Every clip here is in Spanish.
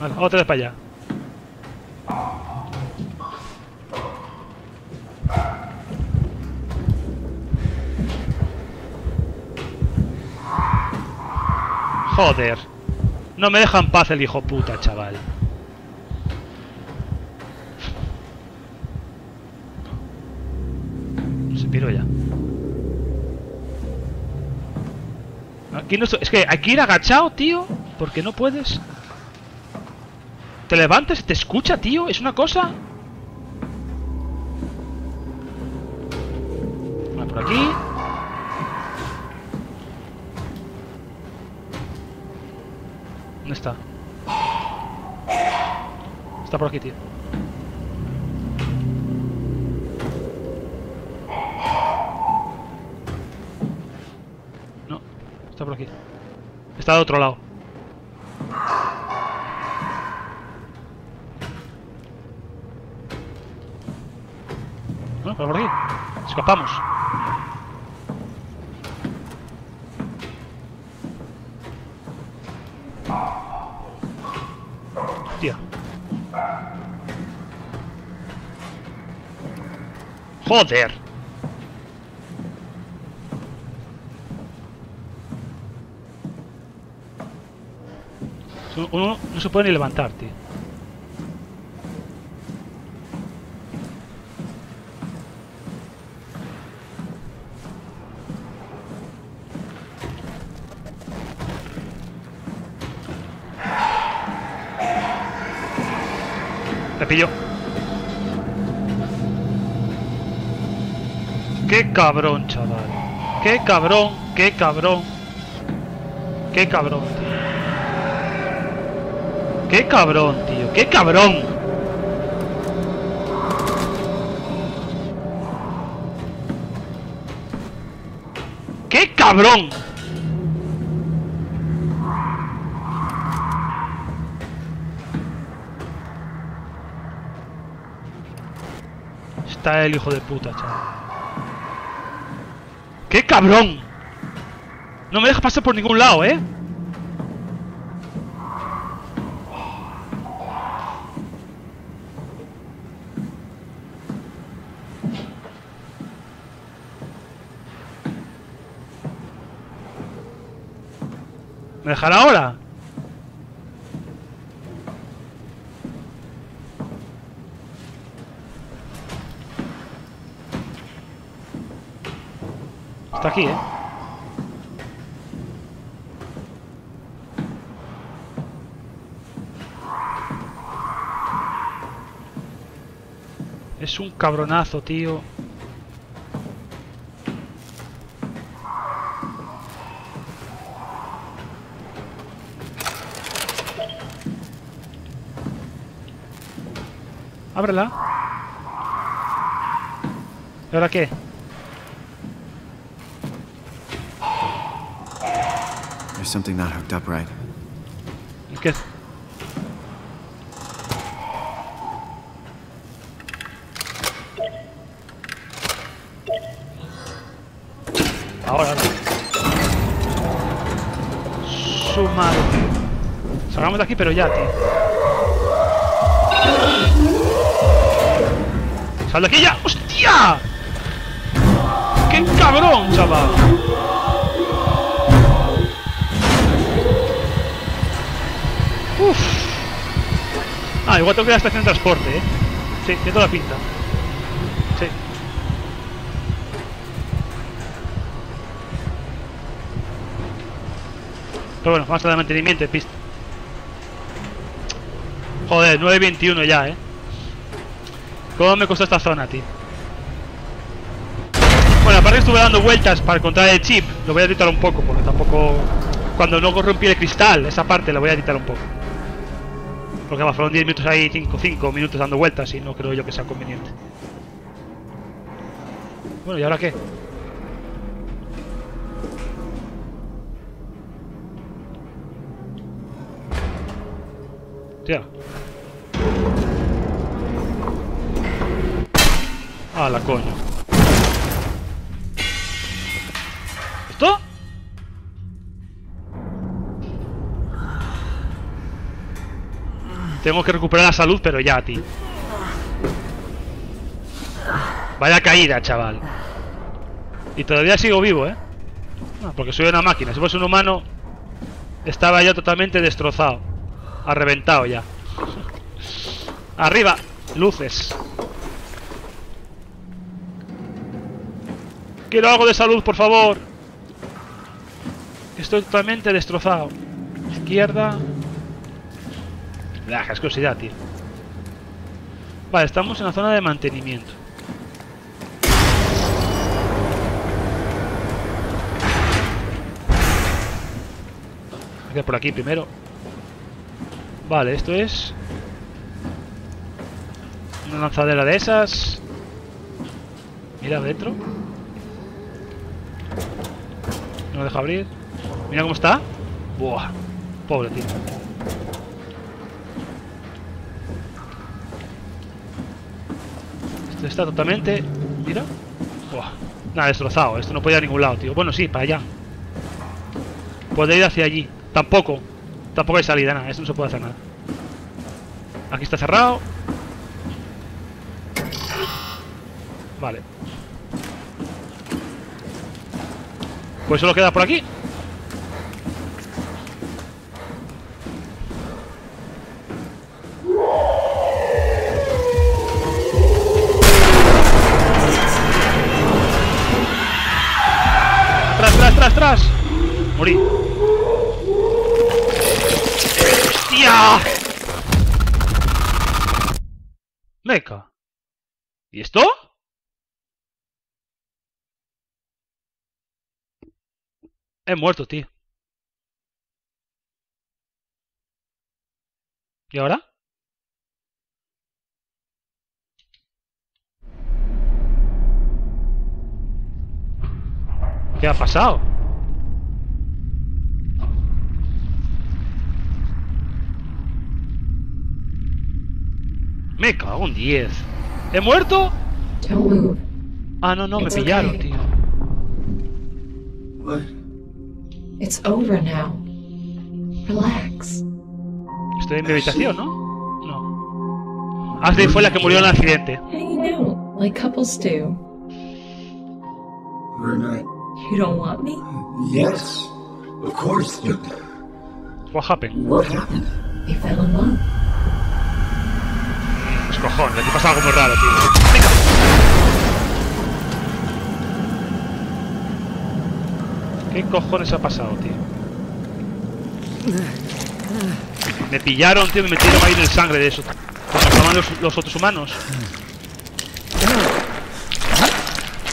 Vale, otra vez para allá. Joder. No me deja en paz el hijo puta, chaval. Se piró ya. Aquí no, es que hay que ir agachado, tío. Porque no puedes. Te levantas y te escucha, tío. Es una cosa. Por aquí. ¿Dónde está? Está por aquí, tío. No, está por aquí. Está de otro lado. No, por aquí. Escapamos. Hostia. Joder. Uno no se puede ni levantar, tío. Cabrón, chaval. Qué cabrón, qué cabrón. Qué cabrón, tío. Qué cabrón, tío. Qué cabrón. ¡Qué cabrón! Está el hijo de puta, chaval. ¡Qué cabrón! No me deja pasar por ningún lado, ¿eh? ¿Me dejará ahora? Aquí, ¿eh? Es un cabronazo, tío. Ábrela. ¿Y ahora qué? There's something not hooked up right. ¿Y qué? Ahora, ahora. Su madre. Salgamos de aquí, pero ya, tío. ¡Sal de aquí ya! ¡Hostia! ¡Qué cabrón, chaval! Uf. Ah, igual tengo que ir a la estación de transporte, ¿eh? Sí, tiene toda la pinta. Sí. Pero bueno, vamos a dar mantenimiento de pista. Joder, 9.21 ya, ¿eh? ¿Cómo me costó esta zona, tío? Bueno, aparte estuve dando vueltas para encontrar el chip. Lo voy a editar un poco, porque tampoco... Cuando no rompí el cristal, esa parte la voy a editar un poco. Porque más fueron 10 minutos ahí, 5, 5 minutos dando vueltas y no creo yo que sea conveniente. Bueno, ¿y ahora qué? Tía. Ah, la coño. Tengo que recuperar la salud, pero ya, tío. Vaya caída, chaval. Y todavía sigo vivo, ¿eh? Ah, porque soy una máquina. Si fuese un humano, estaba ya totalmente destrozado. Ha reventado ya. Arriba, luces. Quiero algo de salud, por favor. Estoy totalmente destrozado. Izquierda. La ascosidad, tío. Vale, estamos en la zona de mantenimiento. Voy por aquí primero. Vale, esto es... Una lanzadera de esas. Mira adentro. No me deja abrir. Mira cómo está. Buah. Pobre tío. Está totalmente... Mira. Buah. Nada, destrozado. Esto no puede ir a ningún lado, tío. Bueno, sí, para allá. Puede ir hacia allí. Tampoco. Tampoco hay salida, nada. Esto no se puede hacer nada. Aquí está cerrado. Vale. Pues solo queda por aquí. He muerto, tío. ¿Y ahora? ¿Qué ha pasado? Me cago en 10. ¿He muerto? Ah, no, no, me pillaron, tío. It's over now. Relax. Estoy en mi habitación, ¿no? No. Ashley fue la que murió en el accidente. Hanging out like couples do. We're not. You don't want me? Yes, of course. But What happened? what happened? We fell in love. Los cojones, aquí pasa algo muy raro, tío. Venga. ¿Qué cojones ha pasado, tío? Me pillaron, tío, me metieron ahí en el sangre de eso. Estaban los, otros humanos.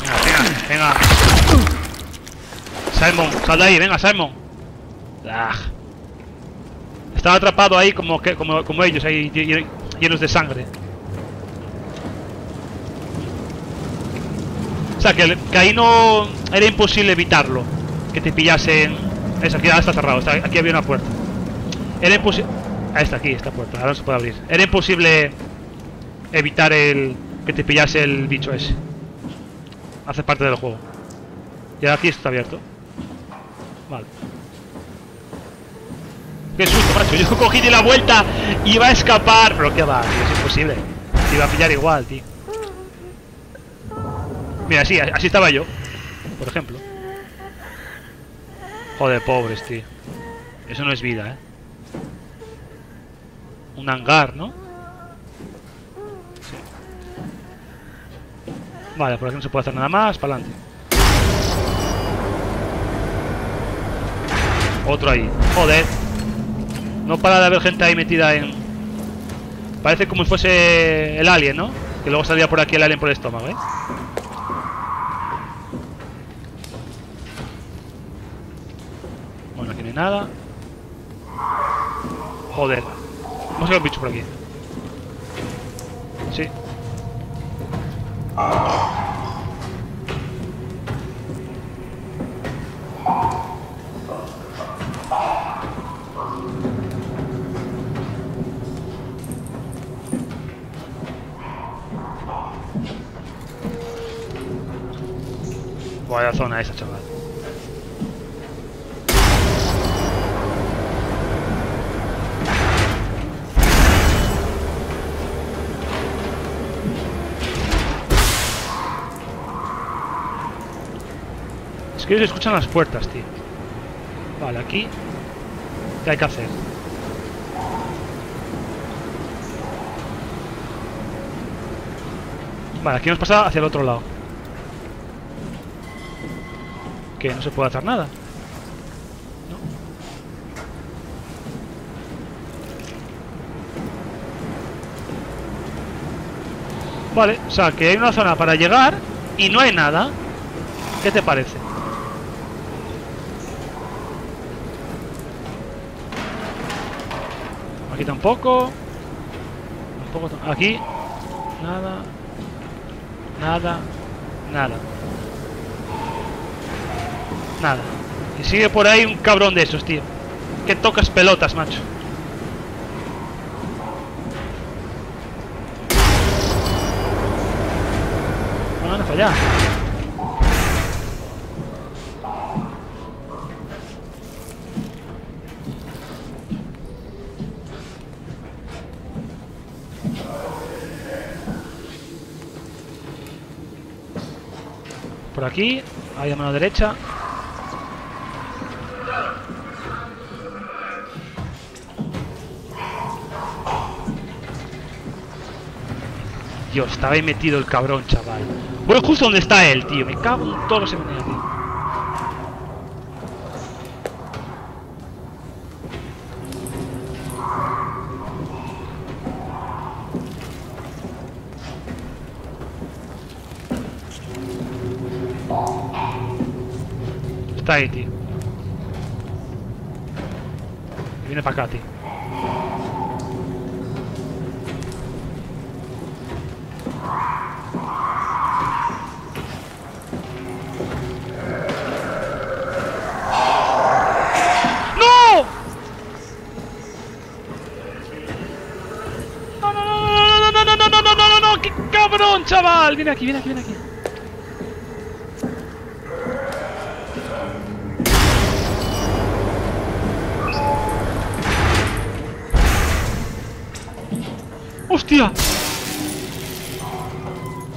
Venga, venga, venga. Simon, sal de ahí, venga, Simon. Ah. Estaba atrapado ahí como, que, como, como ellos, ahí lle- lle- llenos de sangre. O sea, que, que ahí no era imposible evitarlo. Que te pillasen... Eso, aquí está cerrado. aquí había una puerta. Era imposible... Ahí está, aquí, esta puerta. Ahora no se puede abrir. Era imposible evitar el... Que te pillase el bicho ese. Hace parte del juego. Y ahora aquí está abierto. Vale. Qué susto, macho. Yo cogí de la vuelta y iba a escapar. Pero qué va, tío, es imposible. Te iba a pillar igual, tío. Mira, así, así estaba yo. Por ejemplo. Joder, pobres, tío. Eso no es vida, ¿eh? Un hangar, ¿no? Sí. Vale, por aquí no se puede hacer nada más. Para adelante. Otro ahí. Joder. No para de haber gente ahí metida en... Parece como si fuese el alien, ¿no? Que luego salía por aquí el alien por el estómago, ¿eh? Bueno, aquí no hay nada. Joder. Vamos a ver un bicho por aquí. Sí. Vaya zona esa, chaval. Que ellos escuchan las puertas, tío. Vale, aquí. ¿Qué hay que hacer? Vale, aquí hemos pasado hacia el otro lado. Que no se puede hacer nada. Vale, o sea, que hay una zona para llegar y no hay nada. ¿Qué te parece? Aquí tampoco. Tampoco. tam- Aquí. Nada. Nada. Nada. Nada. Y sigue por ahí un cabrón de esos, tío. Que tocas pelotas, macho. Van a fallar. Por aquí, ahí a mano derecha. Dios, estaba ahí metido el cabrón, chaval. Bueno, justo donde está él, tío. Me cago en todo ese meneo, Está. Viene para acá. ¡No! No, no, no, no, no, no, no, no, no. No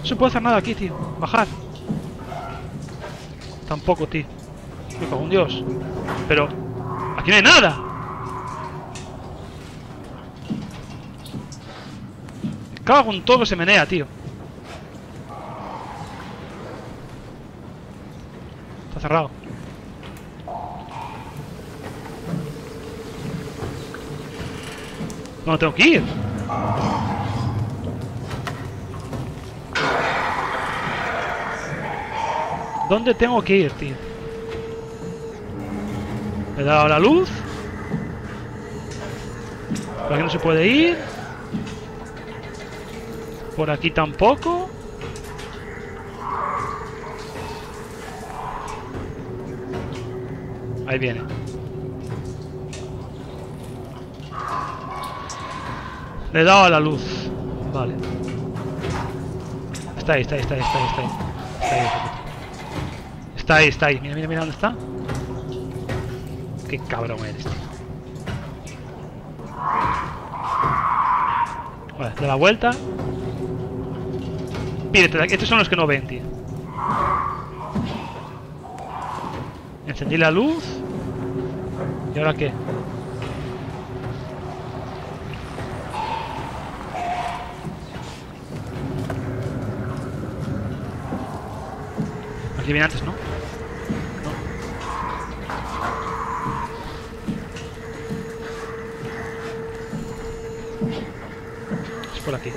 se puede hacer nada aquí, tío. Bajar. Tampoco, tío. Me cago en Dios. Pero... Aquí no hay nada. Me cago en todo que se menea, tío. Está cerrado. ¿Dónde tengo que ir? ¿Dónde tengo que ir, tío? Le he dado la luz. Por aquí no se puede ir. Por aquí tampoco. Ahí viene. Le he dado la luz. Vale. Está ahí, está ahí, está ahí, está ahí. Está ahí, está ahí, está ahí. Mira, mira, mira dónde está. Qué cabrón eres, tío. Vale, da la vuelta. Pírate, aquí. estos son los que no ven, tío. Encendí la luz. ¿Y ahora qué? Aquí viene antes. No. Por aquí.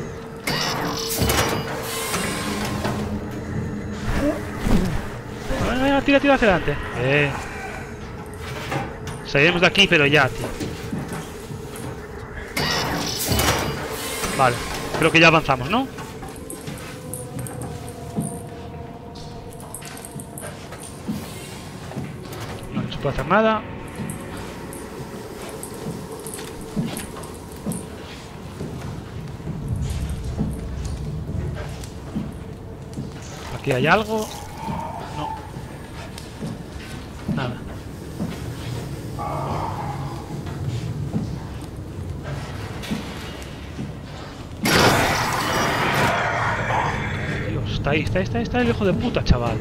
Venga, venga, tira, tira hacia adelante. Eh. Salimos de aquí, pero ya, tío. Vale. Creo que ya avanzamos. No, no se puede hacer nada. Aquí hay algo. No. Nada. Dios, está ahí, está ahí, está ahí, está ahí el hijo de puta, chaval.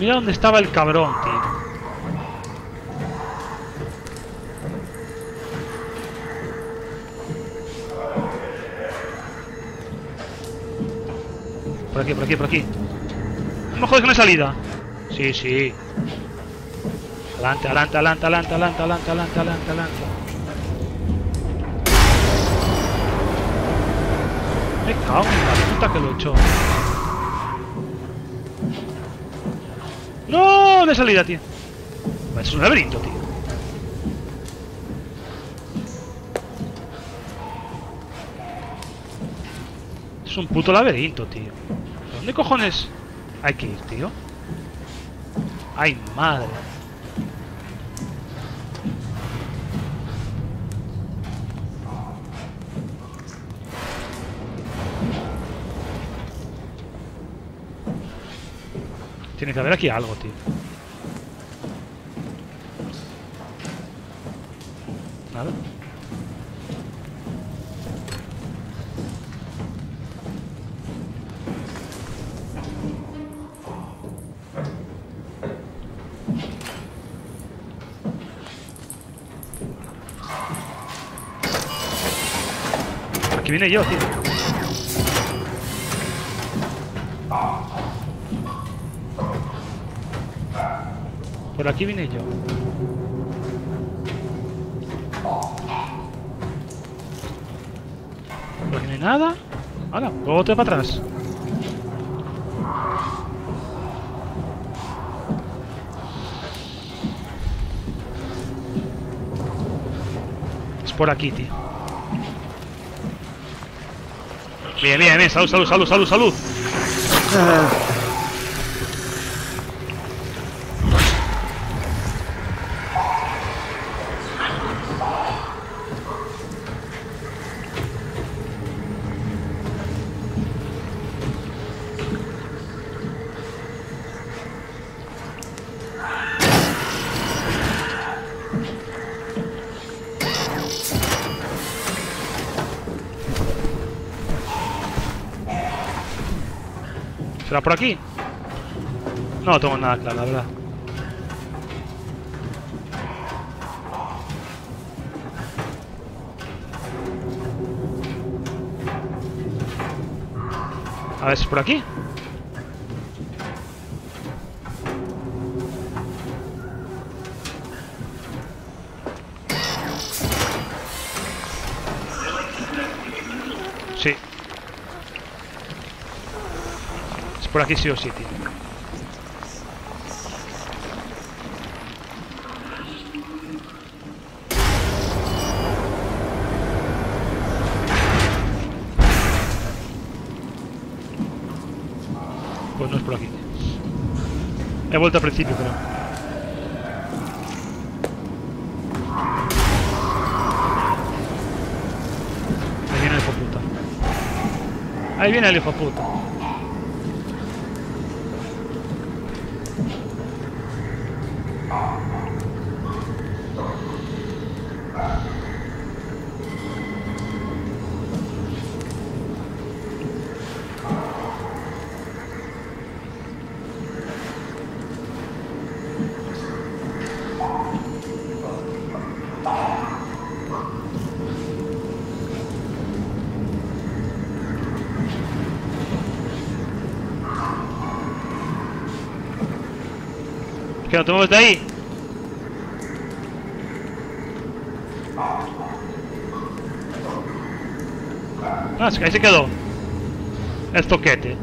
Mira dónde estaba el cabrón, tío. Por aquí, por aquí, por aquí. No jodes con la salida. Sí, sí. Adelante, adelante, adelante, adelante, adelante, adelante, adelante, adelante, adelante. Me cago en la puta que lo he hecho. ¡No! De salida, tío. Es un laberinto, tío. Es un puto laberinto, tío. ¿Dónde cojones hay que ir, tío? ¡Ay, madre! Tiene que haber aquí algo, tío. Aquí vine yo, tío. Por aquí vine yo. No hay nada. Ahora, te para atrás. Es por aquí, tío. Bien, bien, bien. Salud, salud, salud, salud, salud. ¿Será por aquí? No tengo nada claro, la verdad. A ver si es por aquí. Sí. Es por aquí sí o sí, tío. Pues no es por aquí. He vuelto al principio, pero... Ahí viene el hijo puta. Ahí viene el hijo puta. Que te mueves de ahí. Ah, ahí se quedó. El toquete.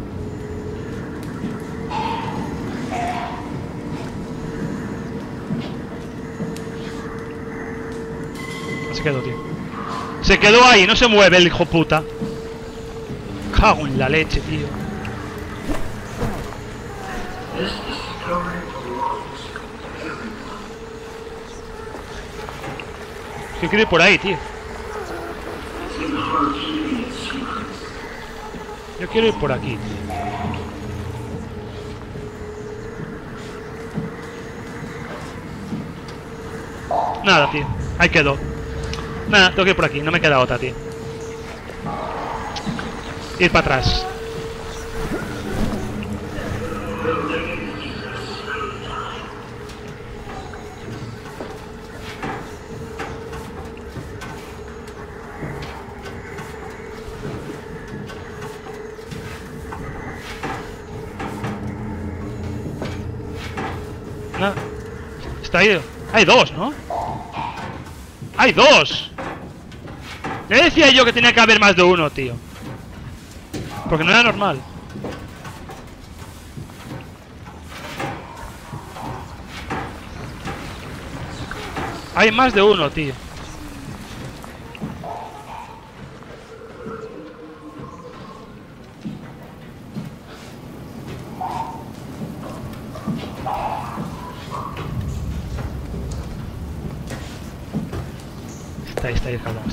Se quedó, tío. Se quedó ahí, no se mueve el hijo puta. Cago en la leche, tío. Yo quiero ir por ahí, tío. Yo quiero ir por aquí. Nada, tío. Ahí quedó. Nada, tengo que ir por aquí. No me queda otra, tío. Ir para atrás. Está ahí. Hay dos, ¿no? ¡Hay dos! Le decía yo que tenía que haber más de uno, tío. Porque no era normal. Hay más de uno, tío.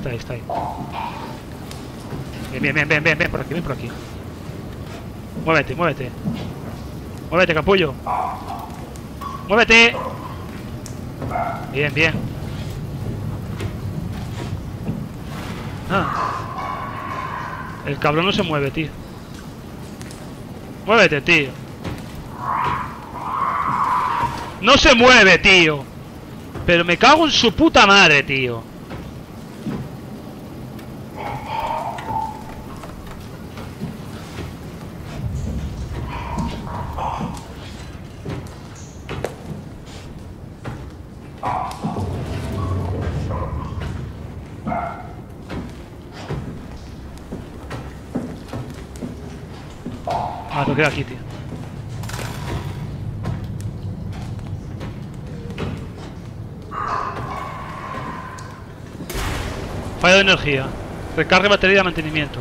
Está ahí, está ahí. Bien, bien, bien, bien, bien, ven por aquí, ven por aquí. Muévete, muévete. Muévete, capullo. Muévete. Bien, bien. Ah. El cabrón no se mueve, tío. Muévete, tío. No se mueve, tío. Pero me cago en su puta madre, tío. Queda aquí, tío. Fallo de energía. Recarga batería de mantenimiento.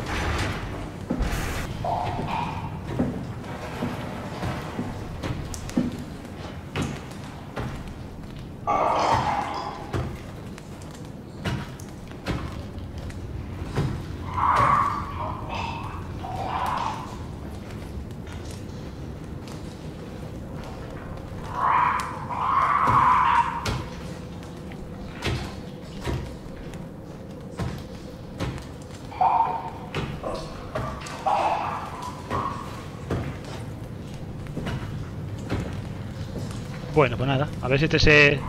Bueno, pues nada. A ver si este se,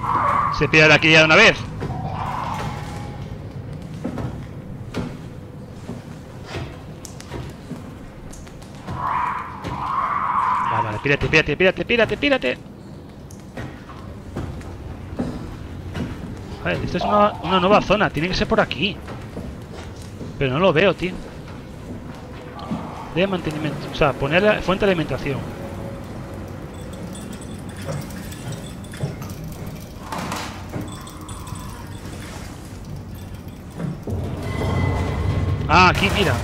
se pilla de aquí ya de una vez. Vale, vale, pírate, pírate, pírate, pírate, pírate. Ver, esto es una, una nueva zona, tiene que ser por aquí. Pero no lo veo, tío. De mantenimiento, o sea, poner la fuente de alimentación. Aquí, mira.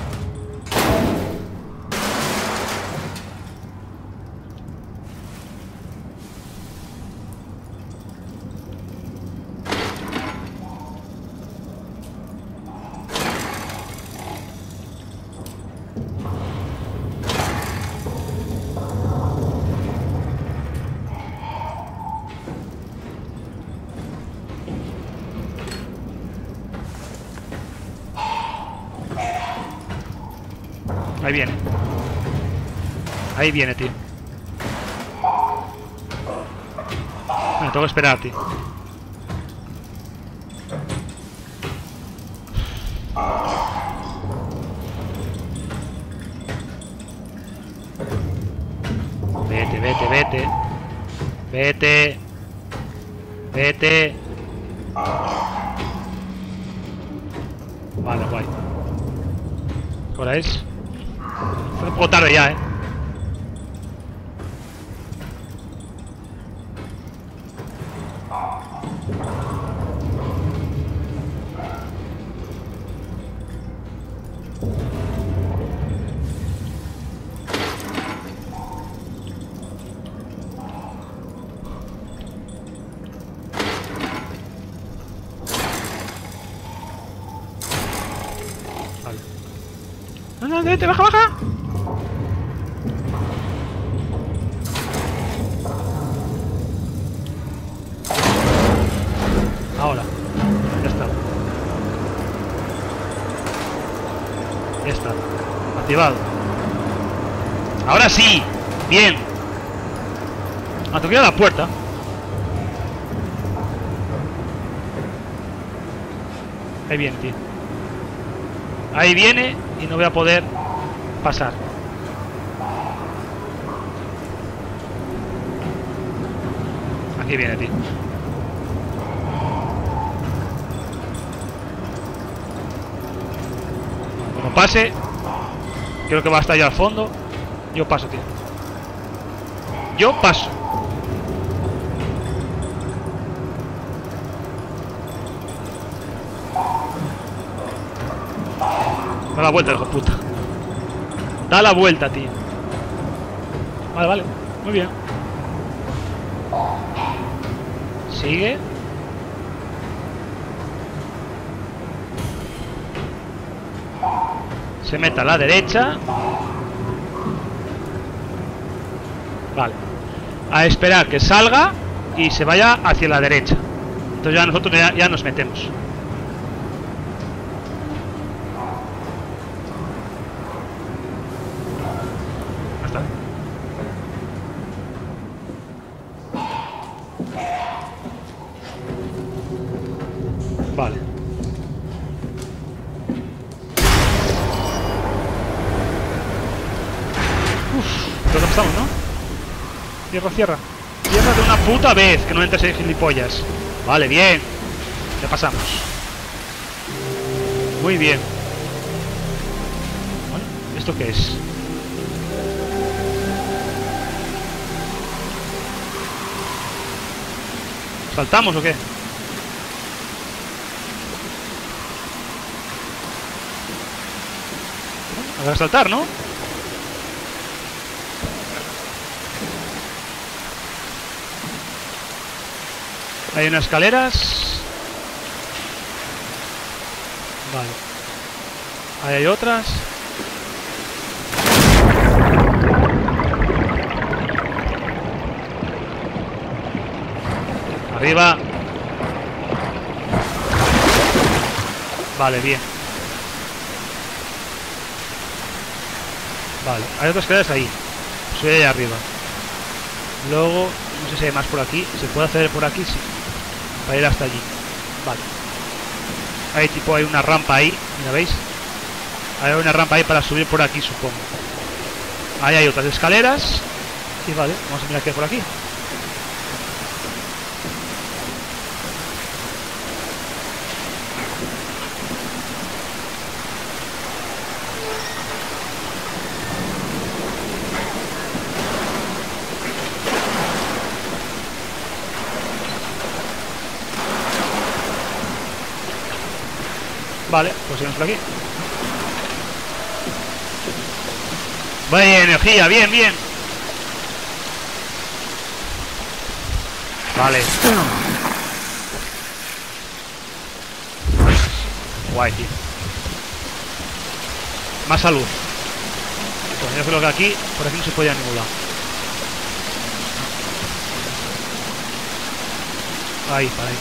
Ahí viene. Ahí viene, tío. Me tengo que esperar, tío. Vete, vete, vete. Vete. Vete. Vale, guay. ¿Qué es? Es un poco tarde ya, ¿eh? Vete, baja, baja. Ahora. Ya está. Ya está. Activado. Ahora sí. Bien. Ah, te la puerta. Ahí viene, tío. Ahí viene y no voy a poder pasar. Aquí viene, tío. Como pase, creo que va a estar ya al fondo. Yo paso, tío. Yo paso. Me da vuelta, hijo puta. Da la vuelta, tío. Vale, vale. Muy bien. Sigue. Se mete a la derecha. Vale. A esperar que salga y se vaya hacia la derecha. Entonces ya nosotros ya, ya nos metemos. Cierra, cierra. Cierra de una puta vez, que no entres en gilipollas. Vale, bien. Ya pasamos. Muy bien. Vale, ¿Esto qué es? ¿Saltamos o qué? Habrá saltar, ¿no? Hay unas escaleras. Vale. Ahí hay otras. Arriba. Vale, bien. Vale, hay otras escaleras ahí. Soy allá arriba. Luego, no sé si hay más por aquí. ¿Se puede hacer por aquí? Sí. Para ir hasta allí. Vale. Hay tipo, hay una rampa ahí. Mira, ¿veis? Hay una rampa ahí para subir por aquí, supongo. Ahí hay otras escaleras. Y vale, vamos a mirar qué hay por aquí. Seguimos por aquí. Vaya energía, bien, bien. Vale. Guay, tío. Más salud. Pues yo creo que aquí, por aquí no se puede ir a ningún lado. Ahí, para ahí.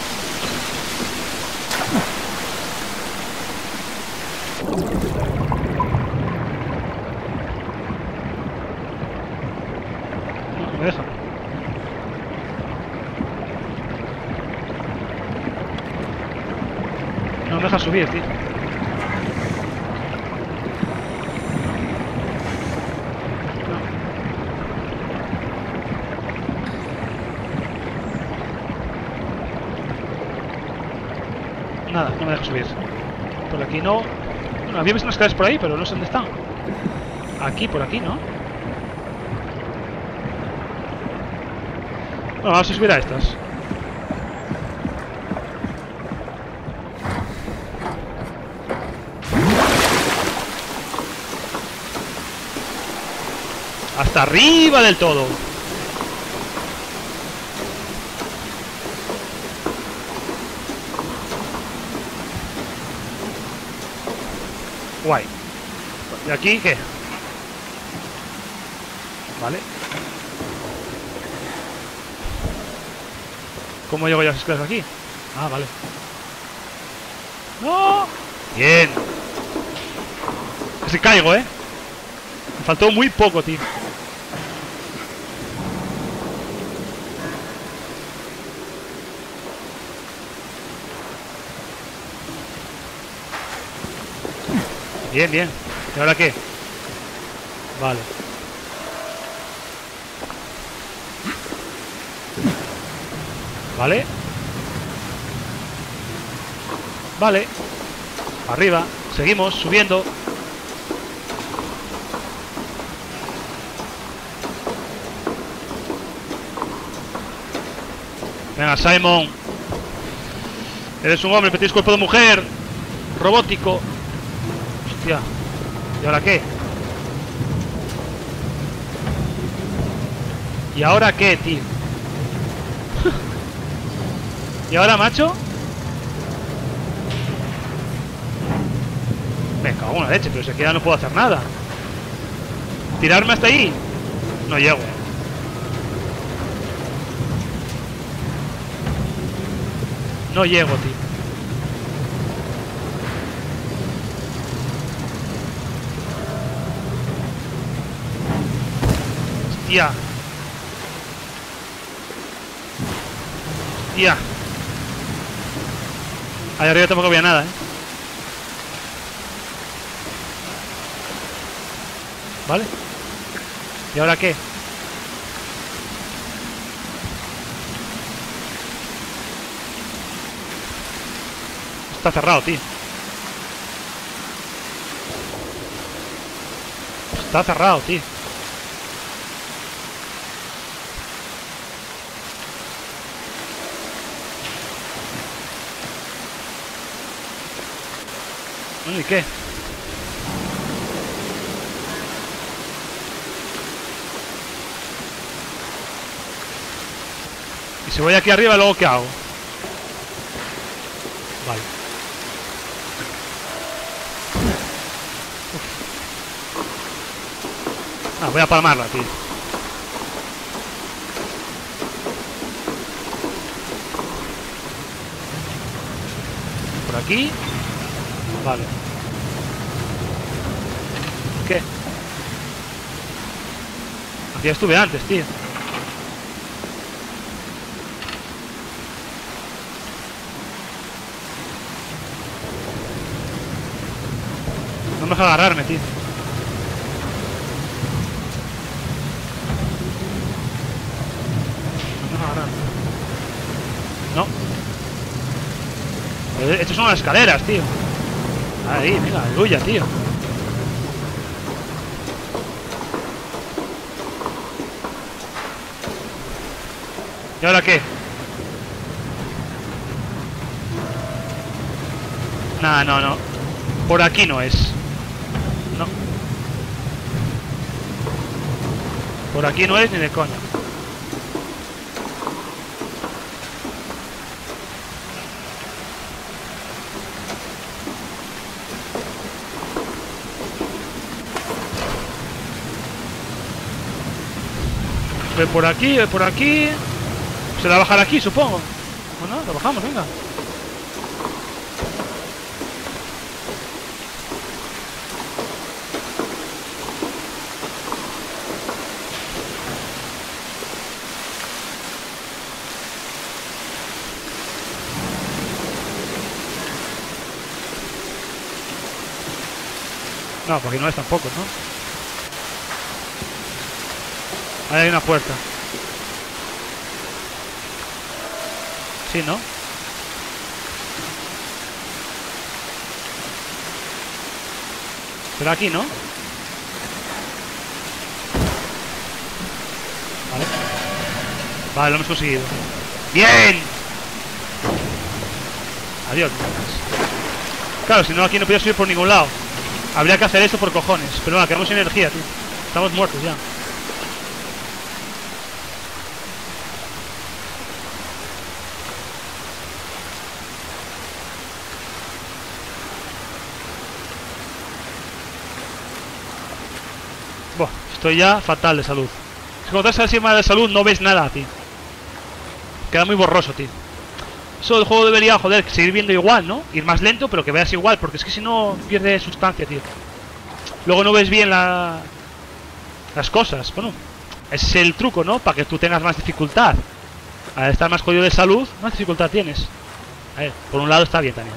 No, me deja. No me deja subir, tío. Nada, no me deja subir. Por aquí no. Bueno, había visto unas escaleras por ahí, pero no sé dónde están. Aquí, por aquí, ¿no? Bueno, vamos a subir a estas. Hasta arriba del todo. Guay. ¿Y aquí qué? Vale. ¿Cómo llego yo a las escaleras aquí? Ah, vale. ¡No! Bien. Casi caigo, ¿eh? Me faltó muy poco, tío. Bien, bien. ¿Y ahora qué? Vale. Vale. Vale. Arriba. Seguimos subiendo. Venga, Simon. Eres un hombre, petís cuerpo de mujer. Robótico. Hostia. ¿Y ahora qué? ¿Y ahora qué, tío? ¿Y ahora, macho? Me cago en la leche, pero si aquí ya no puedo hacer nada. ¿Tirarme hasta ahí? No llego. No llego, tío. Hostia. Hostia. Ahí arriba tampoco había nada, ¿eh? ¿Vale? ¿Y ahora qué? Está cerrado, tío. Está cerrado, tío. ¿Y si voy aquí arriba, ¿luego qué hago? Vale. Ah, voy a palmarla, tío. Por aquí. Vale. ¿Qué? Aquí ya estuve antes, tío. No me deja agarrarme, tío. No Estos son las escaleras, tío. Ahí, mira, aleluya, tío. ¿Y ahora qué? Nah, no, no. Por aquí no es. No. Por aquí no es ni de coña. Ve por aquí, por aquí. Se la bajar aquí, supongo. Bueno, la bajamos, venga. No, porque no es tampoco, ¿no? Ahí hay una puerta. Sí, ¿no? Pero aquí, ¿no? Vale. Vale, lo hemos conseguido. ¡Bien! Adiós. Claro, si no aquí no podía subir por ningún lado. Habría que hacer eso por cojones. Pero nada, quedamos energía, tío. Estamos muertos ya. Buah, estoy ya fatal de salud. Si cuando estás encima de salud no ves nada, tío. Queda muy borroso, tío. Eso el juego debería, joder, seguir viendo igual, ¿no? Ir más lento, pero que veas igual, porque es que si no pierde sustancia, tío. Luego no ves bien la... las cosas. Bueno, es el truco, ¿no? Para que tú tengas más dificultad. Al estar más jodido de salud, más dificultad tienes. A ver, por un lado está bien también.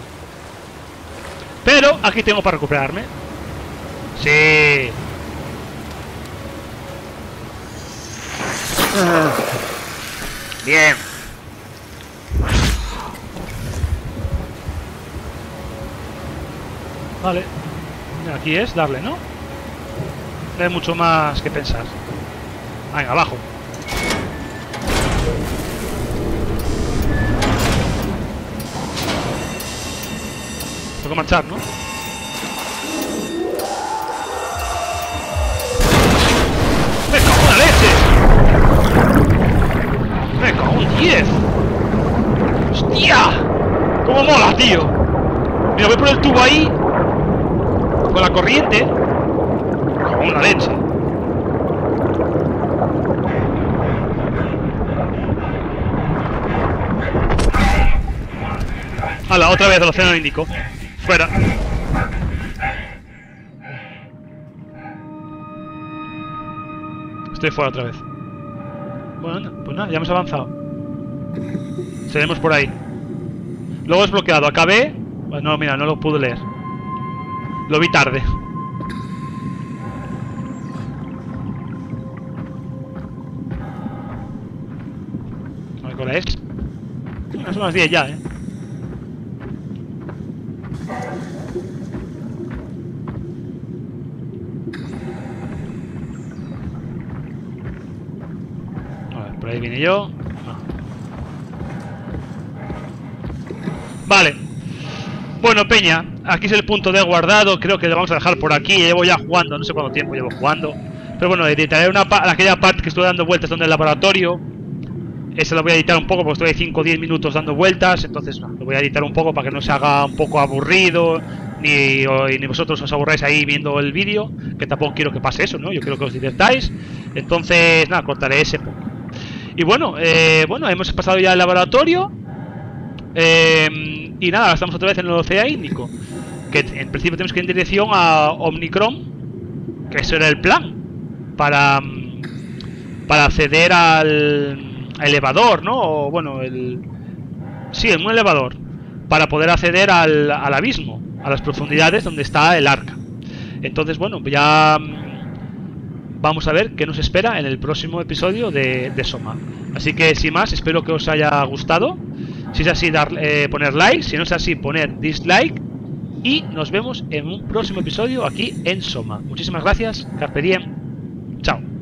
Pero aquí tengo para recuperarme. Sí. Bien. Vale. Aquí es darle, ¿no? No hay mucho más que pensar. Venga, abajo. Tengo que marchar, ¿no? Cago en 10! ¡Hostia! ¡Cómo mola, tío! Mira, voy por el tubo ahí. Con la corriente. En la leche. Hala, otra vez al océano Índico. Fuera. Estoy fuera otra vez. Bueno, pues nada, ya hemos avanzado. Seremos por ahí. Luego desbloqueado. Acabé. Bueno, no, mira, no lo pude leer. Lo vi tarde. A ver cuál es. Ah, Son las 10 ya, eh. A ver, por ahí vine yo. No. Vale. Bueno, Peña, aquí es el punto de guardado. Creo que lo vamos a dejar por aquí. Llevo ya jugando, no sé cuánto tiempo llevo jugando. Pero bueno, editaré una pa- aquella parte que estuve dando vueltas donde el laboratorio. Esa la voy a editar un poco porque estoy 5 o 10 minutos dando vueltas. Entonces, no, lo voy a editar un poco para que no se haga un poco aburrido. Ni, ni vosotros os aburráis ahí viendo el vídeo. Que tampoco quiero que pase eso, ¿no? Yo quiero que os divertáis. Entonces, nada, cortaré ese poco. Y bueno, eh, bueno, hemos pasado ya el laboratorio. Eh, y nada, estamos otra vez en el Océano Índico. Que en principio tenemos que ir en dirección a Omnicron. Que ese era el plan. Para, mm, para acceder al elevador, ¿no? O bueno, el. Sí, en un elevador. Para poder acceder al, al abismo. A las profundidades donde está el arca. Entonces, bueno, ya. mm, Vamos a ver qué nos espera en el próximo episodio de, de Soma. Así que sin más, espero que os haya gustado. Si es así, dar, eh, poner like. Si no es así, poner dislike. Y nos vemos en un próximo episodio aquí en Soma. Muchísimas gracias. Carpe diem. Chao.